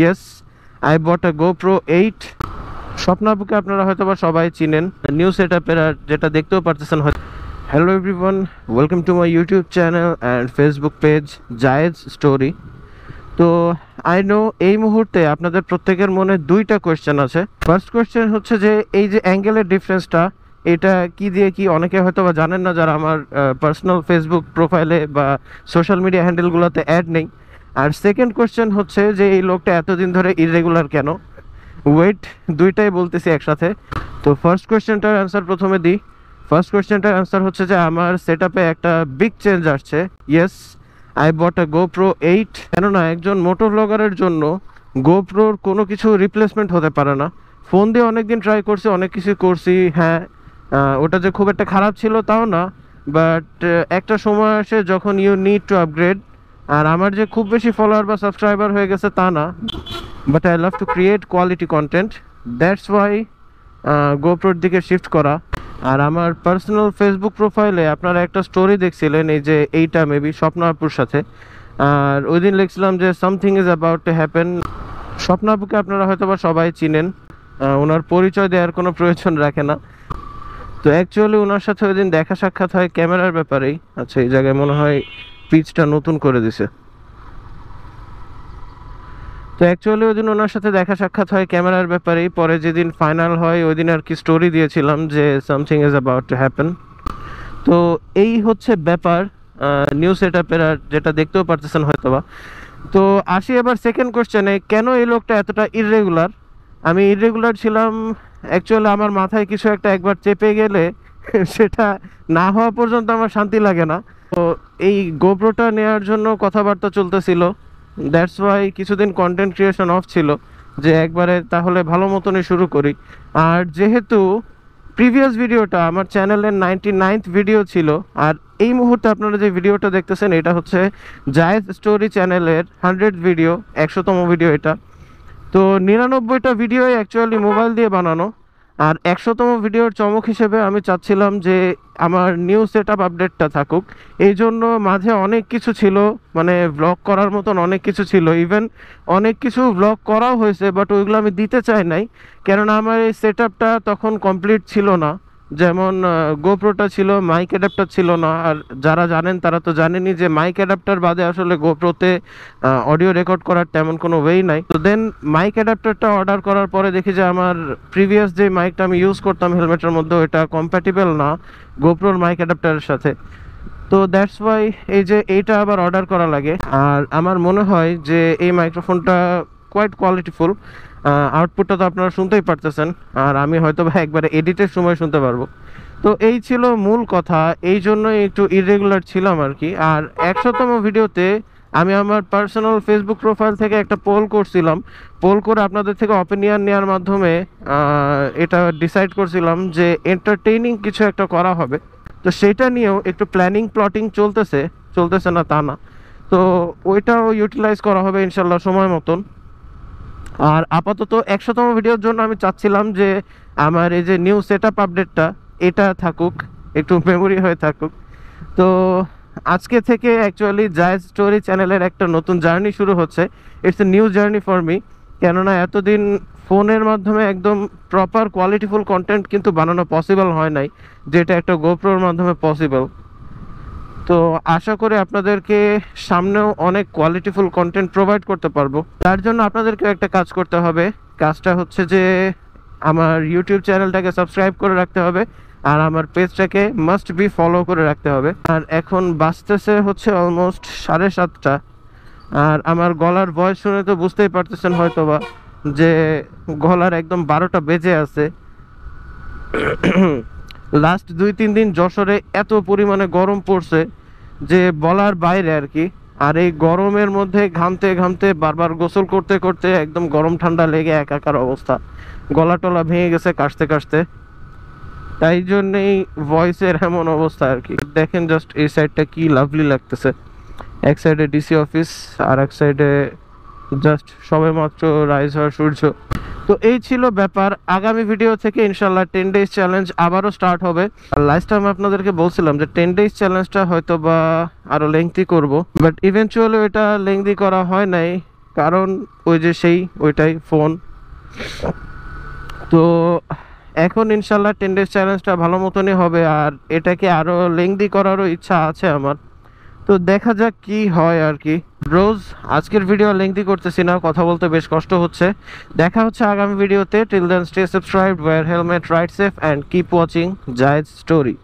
Yes I bought a GoPro eight স্বপ্নাপুকে আপনারা হয়তো বা সবাই চিনেন। নিউ সেট আপের যেটা দেখতেও পারতেছেন হয়তো hello everyone welcome to my YouTube channel and Facebook page জায়েজ স্টোরি তো আই নো এই মুহূর্তে আপনাদের প্রত্যেকের মনে দুইটা কোয়েশ্চেন আছে। ফার্স্ট কোয়েশ্চেন হচ্ছে যে, এই যে অ্যাঙ্গেলের ডিফারেন্সটা এটা কি দিয়ে কি? অনেকে হয়তো বা জানেন না যারা আমার পার্সোনাল ফেসবুক প্রোফাইলে বা সোশ্যাল মিডিয়া হ্যান্ডেলগুলোতে অ্যাড নেই। আর সেকেন্ড কোয়েশ্চেন হচ্ছে যে এই লোকটা এতদিন ধরে ইরেগুলার কেন? ওয়েট দুইটাই বলতেছি একসাথে। তো ফার্স্ট কোয়েশ্চেনটার অ্যান্সার প্রথমে দিই। ফার্স্ট কোয়েশ্চেনটার অ্যান্সার হচ্ছে যে আমার সেট একটা বিগ চেঞ্জ আসছে। Yes I bought a GoPro eight কেননা একজন মোটর ব্লগারের জন্য গোপ্রোর কোনো কিছু রিপ্লেসমেন্ট হতে পারে না। ফোন দিয়ে অনেক দিন ট্রাই করছি, অনেক কিছু করছি হ্যাঁ ওটা যে খুব একটা খারাপ ছিল তাও না। বাট একটা সময় আসে যখন ইউ নিড টু আপগ্রেড আর আমার যে খুব বেশি ফলোয়ার বা সাবস্ক্রাইবার হয়ে গেছে তা না but I love to create quality content that's why গোপ্রোর দিকে শিফট করা। আর আমার পার্সোনাল ফেসবুক প্রোফাইলে আপনারা একটা স্টোরি দেখছিলেন, এই যে এইটা মেবি স্বপ্নাপুর সাথে। আর ওই দিন লিখছিলাম যে something is about to happen স্বপ্নাপুকে আপনারা হয়তো বা সবাই চিনেন। ওনার পরিচয় দেওয়ার কোনো প্রয়োজন রাখে না। তো অ্যাকচুয়ালি ওনার সাথে ওই দিন দেখা সাক্ষাৎ হয় ক্যামেরার ব্যাপারেই। আচ্ছা এই জায়গায় মনে হয় পিচটা নতুন করে দিছে। তো অ্যাকচুয়ালি ওই দিন ওনার সাথে দেখা সাক্ষাৎ হয় ক্যামেরার ব্যাপারেই। পরে যেদিন ফাইনাল হয়, ওই দিন আর কি স্টোরি দিয়েছিলাম যে something is about to happen তো এই হচ্ছে ব্যাপার নিউ সেট আপের আর যেটা দেখতেও পারতেছেন হয়তোবা। তো আসি এবার সেকেন্ড কোশ্চেনে কেন এই লোকটা এতটা ইররেগুলার আমি ইররেগুলার ছিলাম অ্যাকচুয়ালি আমার মাথায় কিছু একটা একবার চেপে গেলে সেটা না হওয়া পর্যন্ত আমার শান্তি লাগে না। তো এই গোপ্রোটা নেওয়ার জন্য কথাবার্তা চলতেছিল। দ্যাটস ওয়াই কিছুদিন কন্টেন্ট ক্রিয়েশন অফ ছিল, যে একবারে তাহলে ভালো মতনই শুরু করি। আর যেহেতু প্রিভিয়াস ভিডিওটা আমার চ্যানেলের নাইনটি নাইনথ ভিডিও ছিল, আর এই মুহূর্তে আপনারা যে ভিডিওটা দেখতেছেন, এটা হচ্ছে জায়েজ স্টোরি চ্যানেলের হান্ড্রেড ভিডিও একশোতম ভিডিও এটা। তো নিরানব্বইটা ভিডিও অ্যাকচুয়ালি মোবাইল দিয়ে বানানো। আর একশোতম ভিডিওর চমক হিসেবে আমি চাচ্ছিলাম যে আমার নিউ সেট আপ আপডেটটা থাকুক। এই জন্য মাঝে অনেক কিছু ছিল মানে ব্লগ করার মতন অনেক কিছু ছিল। ইভেন অনেক কিছু ব্লগ করাও হয়েছে বাট ওইগুলো আমি দিতে চাই নাই। কেননা আমার এই সেট তখন কমপ্লিট ছিল না। যেমন গোপ্রোটা ছিল মাইক অ্যাডাপ্টার ছিল না। আর যারা জানেন, তারা তো জানেনই যে মাইক অ্যাডাপ্টার বাদে আসলে গোপ্রোতে অডিও রেকর্ড করার তেমন কোনো ওয়েই নাই। তো দেন মাইক অ্যাডাপ্টারটা অর্ডার করার পরে দেখি যে আমার প্রিভিয়াস যে মাইকটা আমি ইউজ করতাম হেলমেটের মধ্যে ওটা কম্প্যাটিবল না গোপ্রোর মাইক অ্যাডাপ্টারের সাথে। তো দ্যাটস ওয়াই এই যে এইটা আবার অর্ডার করা লাগে। আর আমার মনে হয় যে এই মাইক্রোফোনটা কোয়াইট কোয়ালিটিফুল আউটপুটটা তো আপনারা শুনতেই পারতেছেন, আর আমি হয়তো বা একবারে এডিটের সময় শুনতে পারব। তো এই ছিল মূল কথা, এই জন্যই একটু ইরেগুলার ছিলাম আর কি। আর একশোতম ভিডিওতে আমি আমার পার্সোনাল ফেসবুক প্রোফাইল থেকে একটা পোল করছিলাম। পোল করে আপনাদের থেকে অপিনিয়ন নেওয়ার মাধ্যমে এটা ডিসাইড করছিলাম যে এন্টারটেইনিং কিছু একটা করা হবে। তো সেটা নিয়েও একটু প্ল্যানিং প্লটিং চলতেছে চলতেছে না তা না। তো ওইটাও ইউটিলাইজ করা হবে ইনশাল্লাহ সময় মতন। আর আপাতত একশোতম ভিডিওর জন্য আমি চাচ্ছিলাম যে আমার এই যে নিউ সেট আপ আপডেটটা এটা থাকুক, একটু মেমোরি হয়ে থাকুক। তো আজকে থেকে অ্যাকচুয়ালি জায়েজ স্টোরি চ্যানেলের একটা নতুন জার্নি শুরু হচ্ছে। It's a new journey for me কেননা এতদিন ফোনের মাধ্যমে একদম প্রপার কোয়ালিটিফুল কন্টেন্ট কিন্তু বানানো পসিবল হয় নাই, যেটা একটা গোপ্রোর মাধ্যমে পসিবল তো আশা করি আপনাদেরকে সামনেও অনেক কোয়ালিটিফুল কন্টেন্ট প্রোভাইড করতে পারব। তার জন্য আপনাদেরকে একটা কাজ করতে হবে। কাজটা হচ্ছে যে আমার ইউটিউব চ্যানেলটাকে সাবস্ক্রাইব করে রাখতে হবে আর আমার পেজটাকে মাস্ট বি ফলো করে রাখতে হবে। আর এখন বাঁচতেছে হচ্ছে অলমোস্ট সাড়ে সাতটা। আর আমার গলার ভয়েস শুনে তো বুঝতেই পারতেছেন হয়তোবা যে গলার একদম বারোটা বেজে আছে। লাস্ট দুই, তিন দিন যশোরে এত পরিমাণে গরম পড়ছে। যে বলার বাইরে আর কি। আর এই গরমের মধ্যে ঘামতে ঘামতে বারবার গোসল করতে করতে একদম গরম ঠান্ডা লেগে একাকার অবস্থা। গলা টলা ভেঙে গেছে কাশতে কাশতে। তাই জন্যই ভয়েসের এমন অবস্থা আর কি। দেখেন জাস্ট এই সাইডটা কি লাভলি লাগতেছে। এক সাইডে ডিসি অফিস আর এক সাইডে জাস্ট সবে মাত্র রাইজ হওয়ার সূর্য। তো এই ছিল ব্যাপার। আগামী ভিডিও থেকে ইনশাল্লাহ টেন ডেজ চ্যালেঞ্জ আবারও স্টার্ট হবে। আর লাস্ট টাইম আপনাদেরকে বলছিলাম যে টেন ডেজ চ্যালেঞ্জটা হয়তো বা আরও লেংথি করব। বাট ইভেনচুয়ালি ওইটা লেংথি করা হয় নাই। কারণ ওই যে সেই, ওইটাই ফোন তো এখন ইনশাল্লাহ টেন ডেজ চ্যালেঞ্জটা ভালো মতনই হবে। আর এটাকে আরও লেংদি করারও ইচ্ছা আছে আমার। তো দেখা যাক কি হয় আর কি। রোজ আজকের ভিডিও লেংদি করতেছি না, কথা বলতে বেশ কষ্ট হচ্ছে। দেখা হচ্ছে আগামী ভিডিওতে till then stay subscribe wear helmet ride safe and keep watching জায়েজ স্টোরি